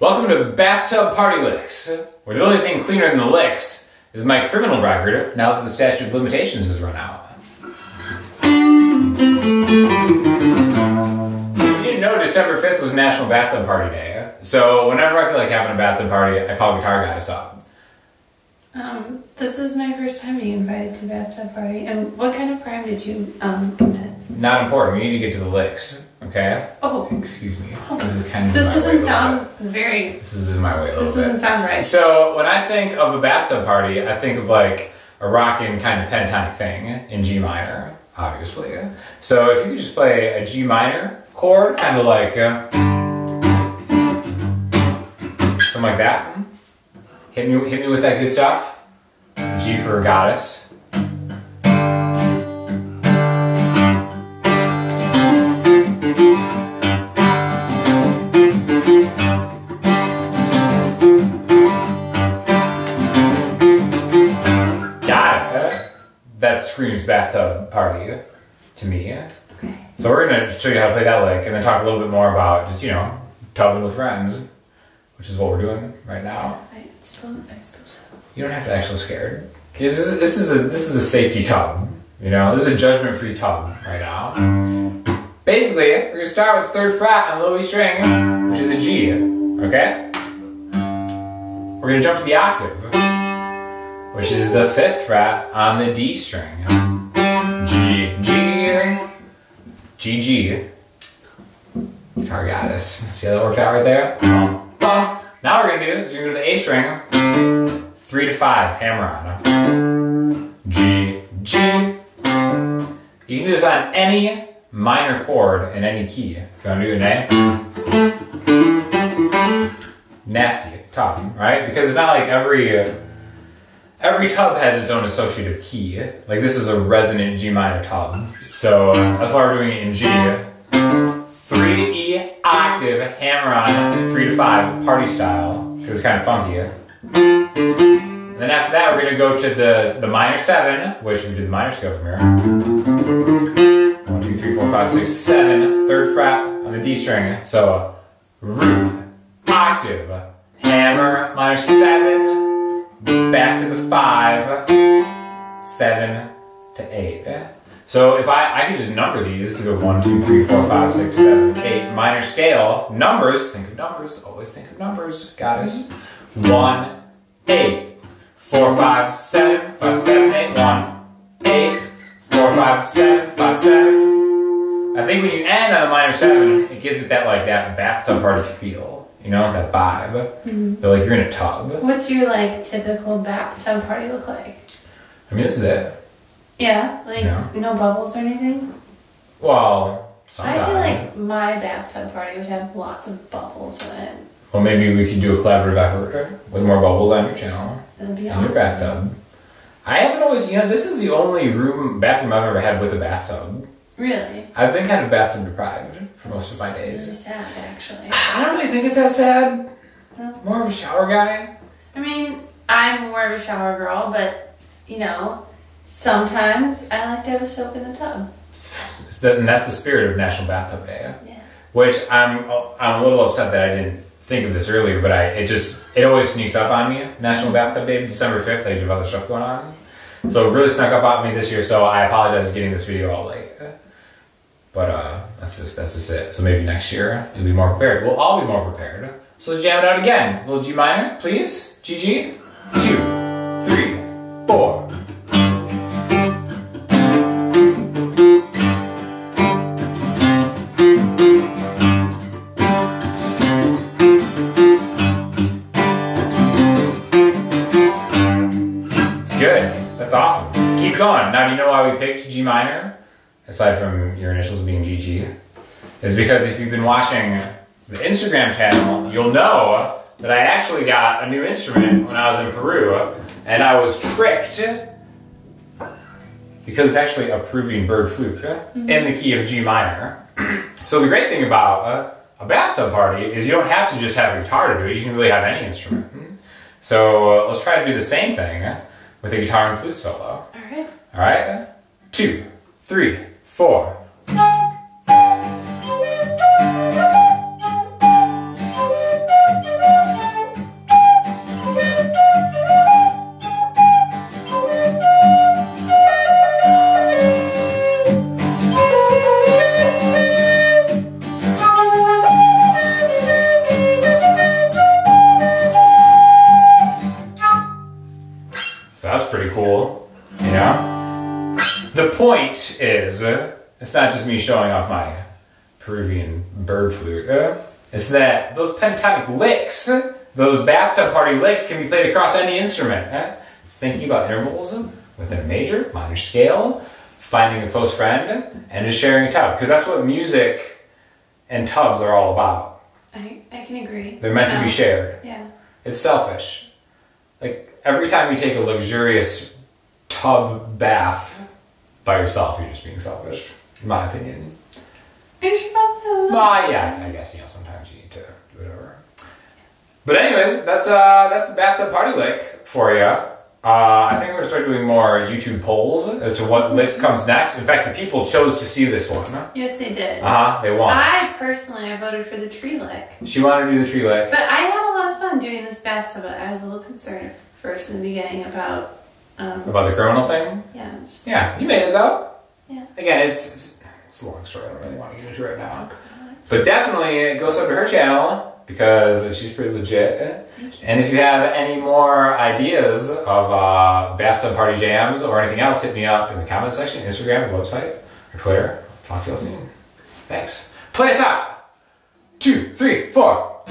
Welcome to Bathtub Party Licks, where the only thing cleaner than the licks is my criminal record now that the statute of limitations has run out. You didn't know December 5th was National Bathtub Party Day, so whenever I feel like having a bathtub party, I call Guitar Goddess up. Um, this is my first time being invited to a bathtub party. And what kind of crime did you um, commit? Not important, we need to get to the licks, okay? Oh, Excuse me. This is kind of this in my way a doesn't sound very. This is in my way a little This doesn't sound right. So when I think of a bathtub party, I think of like a rocking kind of pentatonic thing in G minor, obviously. So if you could just play a G minor chord, kind of like uh, something like that. Hit me, hit me with that good stuff. G for goddess. That screams bathtub party to me. Okay. So we're gonna show you how to play that lick and then talk a little bit more about just, you know, tubbing with friends, which is what we're doing right now. I still, I suppose so. You don't have to actually scared. This is, this is a this is a safety tub. You know, this is a judgment-free tub right now. Basically, we're gonna start with third fret on low E string, which is a G. Okay. We're gonna jump to the octave, which is the fifth fret on the D string. G G G G. Guitar goddess. See how that worked out right there? Now what we're gonna do is you're gonna go to the A string, three to five, hammer on. G, G. You can do this on any minor chord in any key. To do an A. Nasty top, right? Because it's not like every every tub has its own associative key. Like this is a resonant G minor tub, so uh, that's why we're doing it in G. Three E octave, hammer on, three to five, party style, because it's kind of funky. Then after that, we're gonna go to the, the minor seven, which we did the minor scale from here. One, two, three, four, five, six, seven, third fret on the D string. So root, octave, hammer, minor seven, back to the five, seven to eight. So if I, I could just number these to go one, two, three, four, five, six, seven, eight, minor scale, numbers, think of numbers, always think of numbers, goddess. One, eight, four, five, seven, five, seven, eight, one, eight, four, five, seven, five, seven. I think when you end on a minor seven, it gives it that like that bathtub party feel, you know, that vibe. Mm-hmm. They're like you're in a tub. What's your like typical bathtub party look like? I mean, this is it. Yeah, like Yeah. no bubbles or anything. Well, I feel like my bathtub party would have lots of bubbles in it. Well, maybe we could do a collaborative effort with more bubbles on your channel That'd be in awesome. your bathtub. I haven't always, you know, this is the only room bathroom I've ever had with a bathtub. Really? I've been kind of bathroom deprived for most of my It's days. Really sad, actually. I don't really think it's that sad. No. More of a shower guy. I mean, I'm more of a shower girl, but you know, sometimes I like to have a soak in the tub. And that's the spirit of National Bathtub Day. Yeah. Which I'm, I'm a little upset that I didn't think of this earlier, but I it just it always sneaks up on me. National mm-hmm. Bathtub Day, December fifth. Have other stuff going on, so it really snuck up on me this year. So I apologize for getting this video all late. But uh, that's just that's just it. So maybe next year you'll be more prepared. We'll all be more prepared. So let's jam it out again. little G minor, please. G G. Two, three, four. It's good. That's awesome. Keep going. Now, do you know why we picked G minor? Aside from your initials being GG, is because if you've been watching the Instagram channel, you'll know that I actually got a new instrument when I was in Peru, and I was tricked because it's actually a Peruvian bird flute in the key of G minor. so the great thing about uh, a bathtub party is you don't have to just have a guitar to do it. You can really have any instrument. So uh, let's try to do the same thing with a guitar and flute solo. All right. All right, two, three, four. Point is, it's not just me showing off my Peruvian bird flute. It's that those pentatonic licks, those bathtub party licks, can be played across any instrument. It's thinking about intervals within a major, minor scale, finding a close friend, and just sharing a tub. Because that's what music and tubs are all about. I, I can agree. They're meant to be shared. Yeah. It's selfish. Like every time you take a luxurious tub bath by yourself, you're just being selfish, in my opinion. Are you sure about? Well, yeah, I guess you know sometimes you need to do whatever. But anyways, that's uh that's the bathtub party lick for you. Uh, I think we're gonna start doing more YouTube polls as to what lick comes next. In fact, the people chose to see this one. Yes, they did. Uh huh. They won. I personally, I voted for the tree lick. She wanted to do the tree lick. But I had a lot of fun doing this bathtub. I was a little concerned first in the beginning about. Um, About the criminal thing. Yeah. Just, Yeah, you made it though. Yeah. Again, it's it's, it's a long story. I don't really want to get into right now. But definitely it goes up to her channel because she's pretty legit. And if you have any more ideas of uh, bathtub party jams or anything else, hit me up in the comment section, Instagram, the website, or Twitter. Talk to you all soon. Thanks. Play us out. Two, three, four.